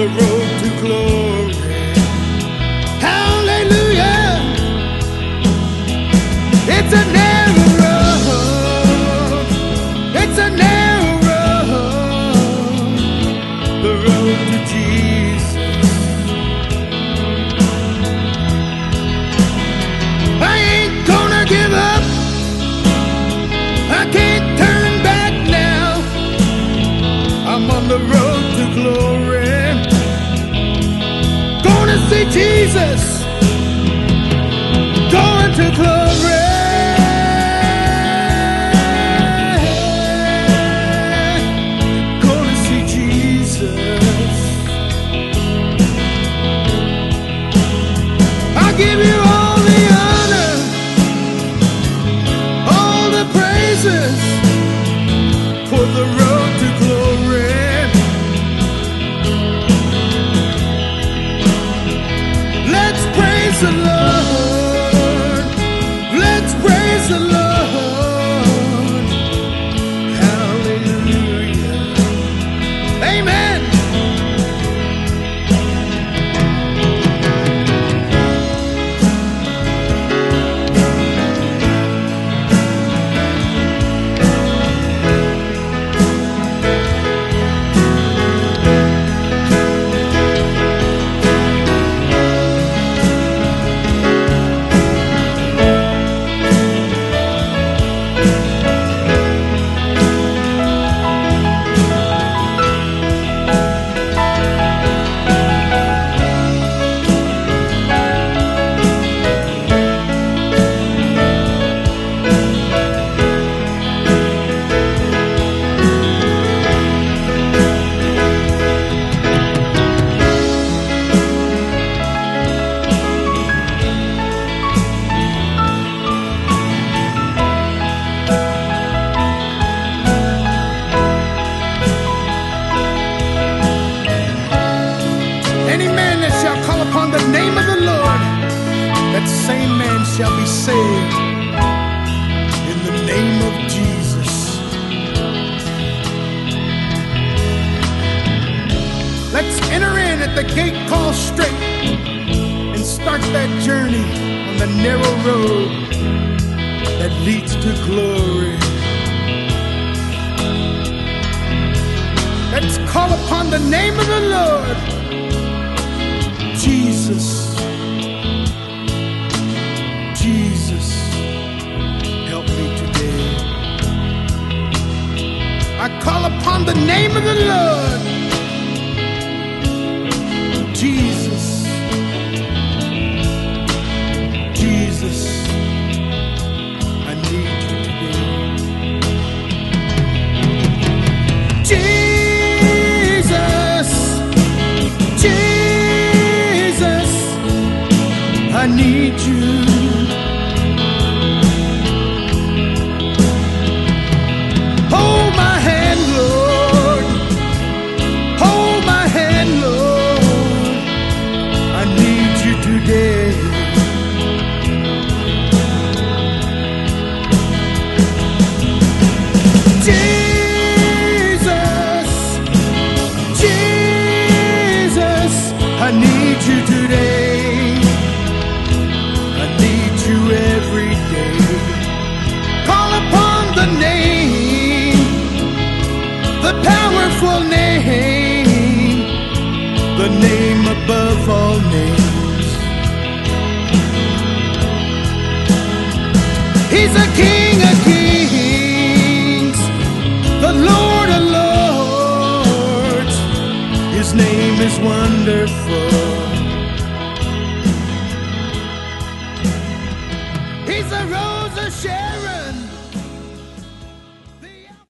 the road. Jesus, same man shall be saved. In the name of Jesus. Let's enter in at the gate called straight and start that journey on the narrow road that leads to glory. Let's call upon the name of the Lord. Jesus, Jesus, name of the Lord. Jesus, Jesus, I need you. Jesus, Jesus, I need you. A king of kings, the Lord of lords. His name is wonderful.